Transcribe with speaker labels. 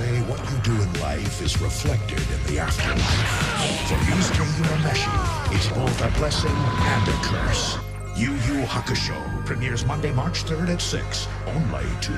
Speaker 1: say what you do in life is reflected in the afterlife. For Yusuke Urameshi, it's both a blessing and a curse. Yu Yu Hakusho premieres Monday, March 3rd at 6, only to